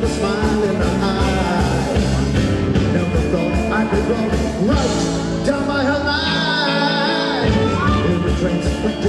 with a smile in her eyes. Never thought I could go right down my whole life. Every train's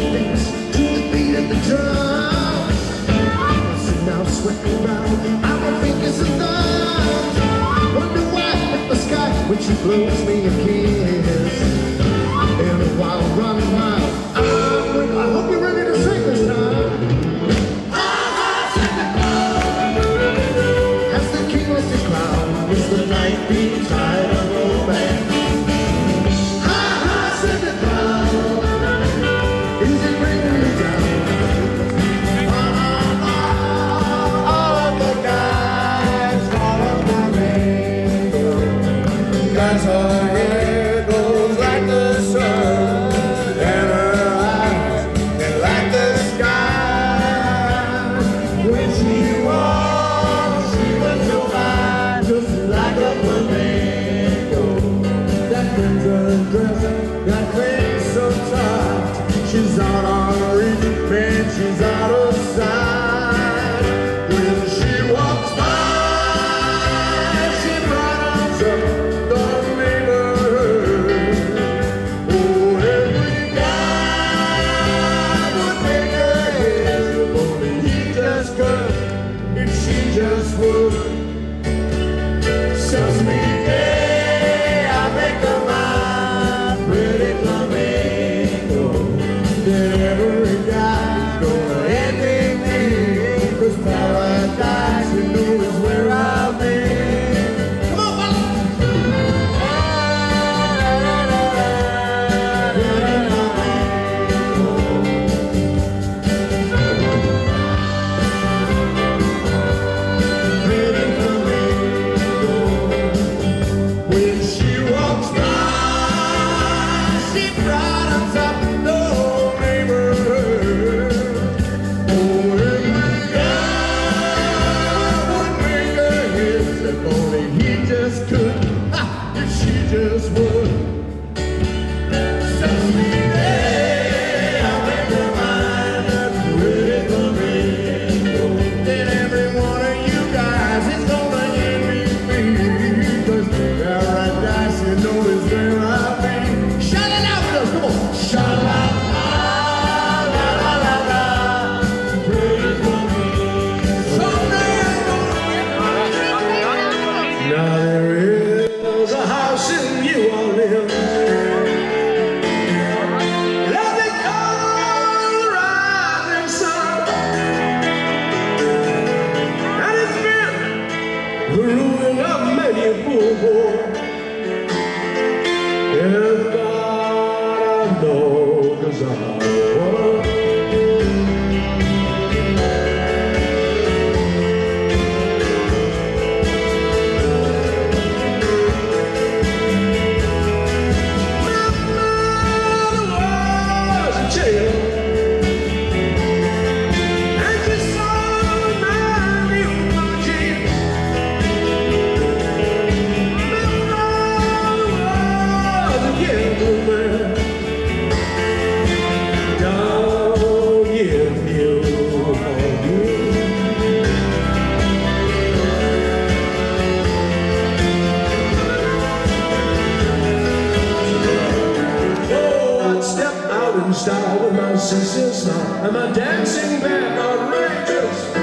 style with my sisters smile and my dancing band outrageous.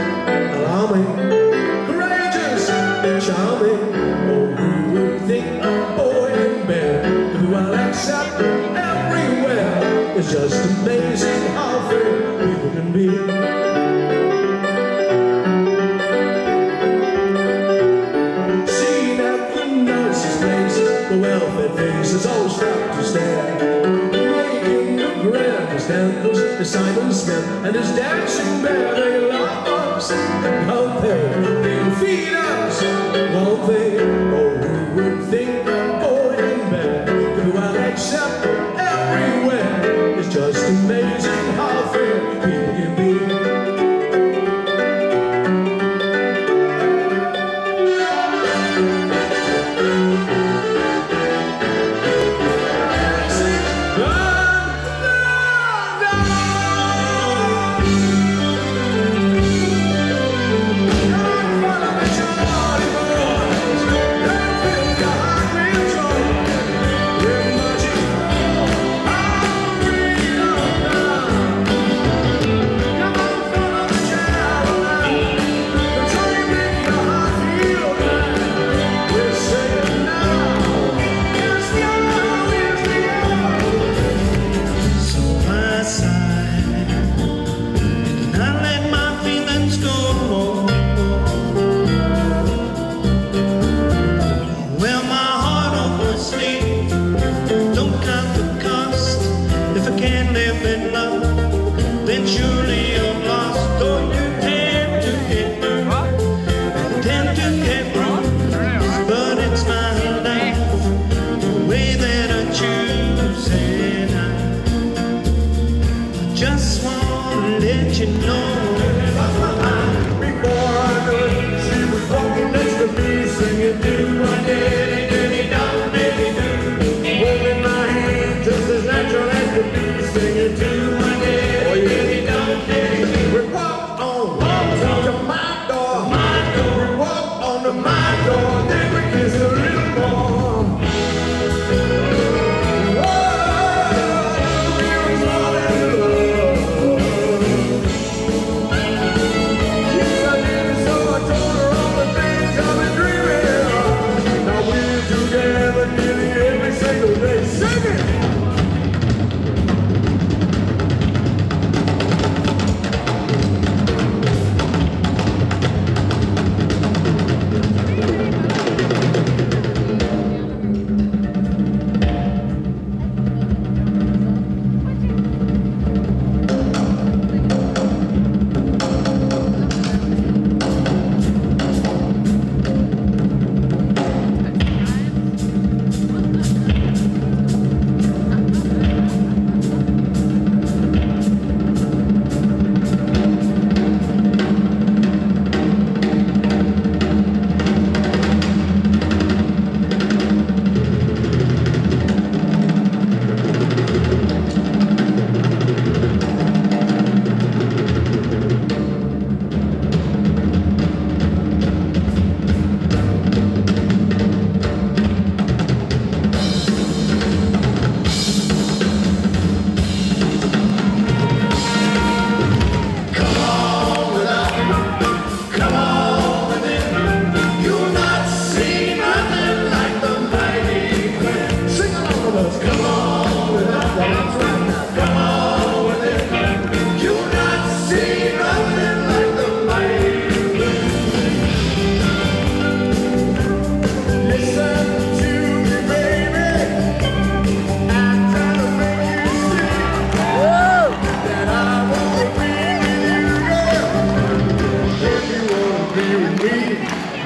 alarming, courageous, charming. Oh, who would think a boy in bed who I'll up everywhere is just amazing how free people can be. faces, the well-fed faces, all stop candles, the Simon Smith, and his dancing bear. They love us, won't they? They feed us, won't they? Oh, we would think we're boy and bad if we were except everywhere. It's just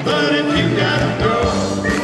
but if you gotta go, that's